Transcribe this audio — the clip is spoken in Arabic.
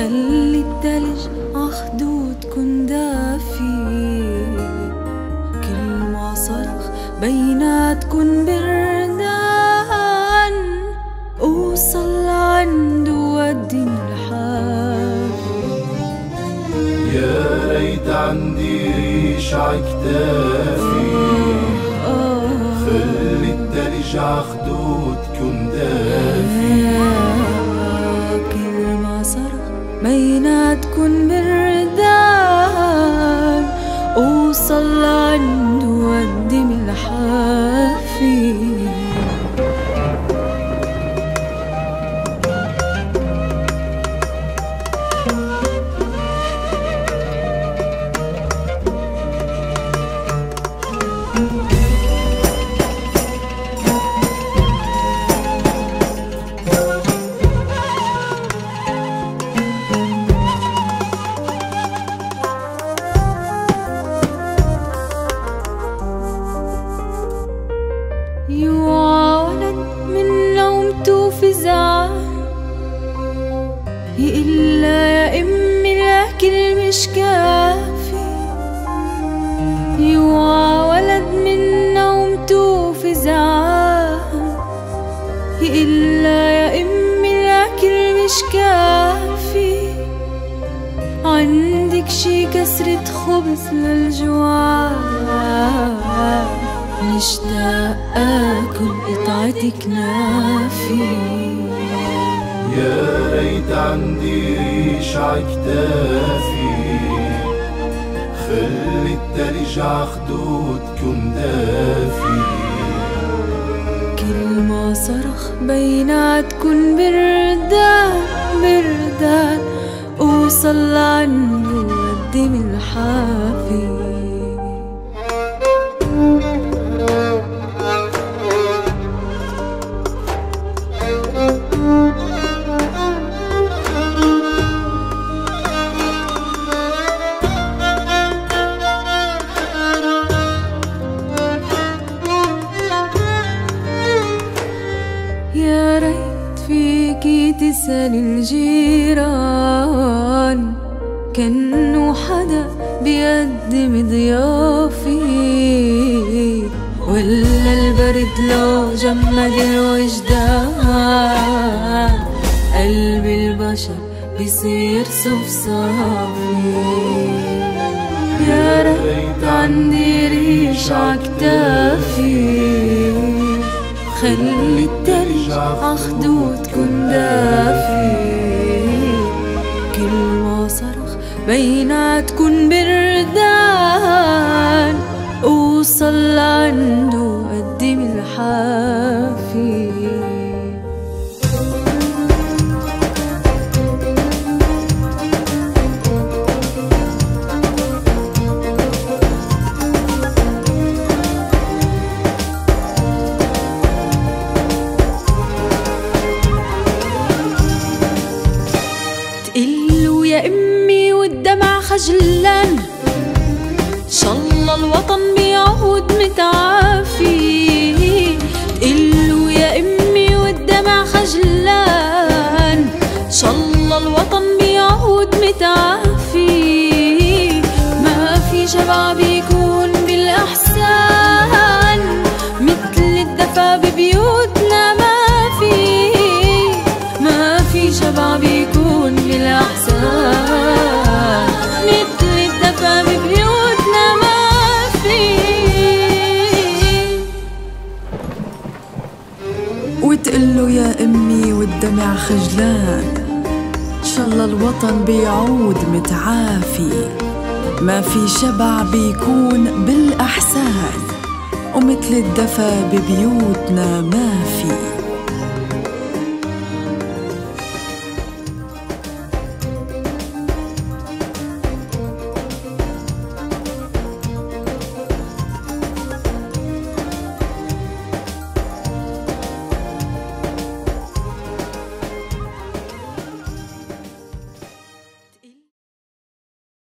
خلي التلج عخدود كن دافي. كل ما صرخ بيناتكن بردان. أوصل لعنده وديني الحال. يا ريت عندي ريش عكتافي آه. خلي التلج عخدود كن دافي. صرخ بيناتكن بردان أوصل عنده ودي الحافي. يوعى زعل يقلا يا إمي الاكل مش كافي. يوعى ولد من نومته في زعل يقلا يا إمي الاكل مش كافي. عندك شي كسرة خبز للجوعان مشتاق آكل قطعتك نافي. يا ريت عندي ريش عكتافي خلي التلج عخدودكن دافي. كل ما صرخ بيناتكن بردان بردان. أوصل عنده قدم الحافي. ريت فيكي تسأل الجيران كأنه حدا بيقدم ضيافي. ولا البرد لو جمد الوجدان قلب البشر بيصير صفصافي. يا ريت عندي ريش عكتافي خلي التلج عخدودكن دافي. كل ما صرخ بيناتكن بردان. اوصل والدمع خجلان شالله الوطن بيعود متعافي. تقله يا أمي والدمع خجلان شالله الوطن بيعود متعافي. أمي والدمع خجلان. شالله الوطن بيعود متعافي. ما في شبع بيكون بالأحسان. ومثل الدفا ببيوتنا ما